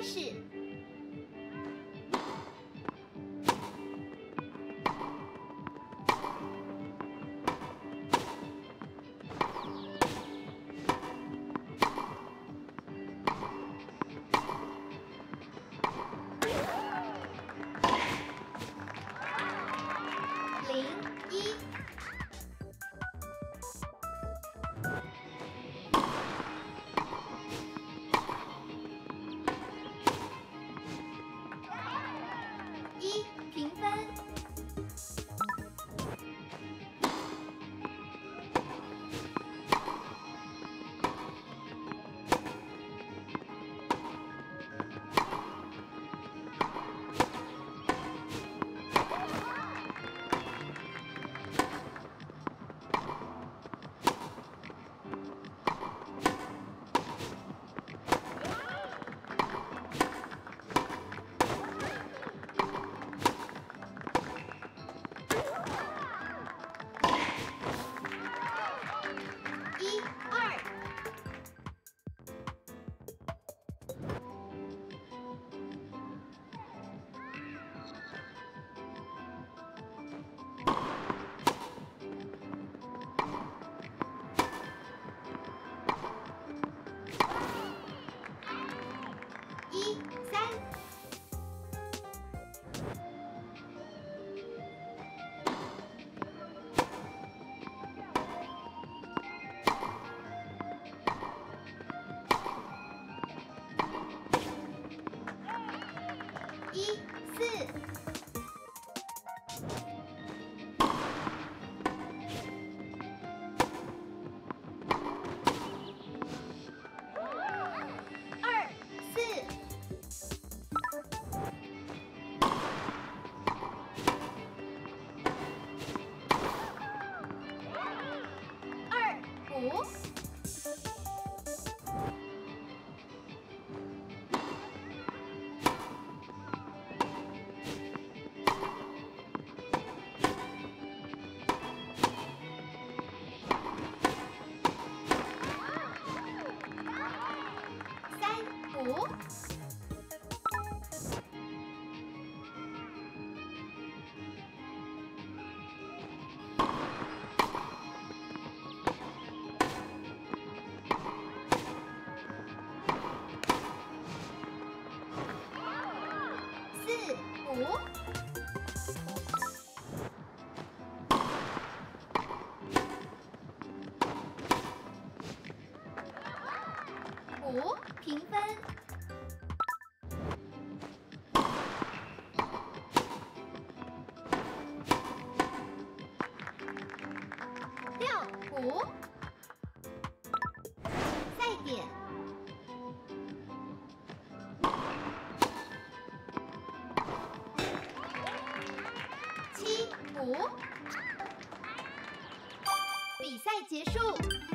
开始。一四。Four. 五评分。六五。再点。七五。比赛结束。